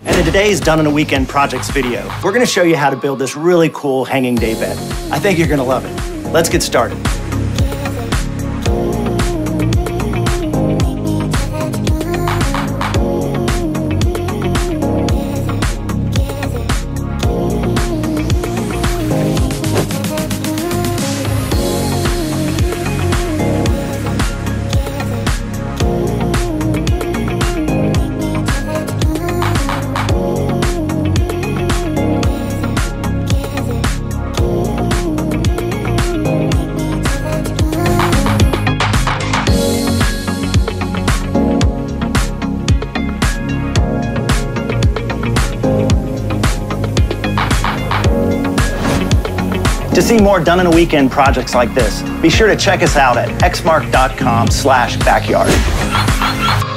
And in today's Done in a Weekend projects video, we're gonna show you how to build this really cool hanging day bed. I think you're gonna love it. Let's get started. To see more done in a weekend projects like this, be sure to check us out at exmark.com slash backyard.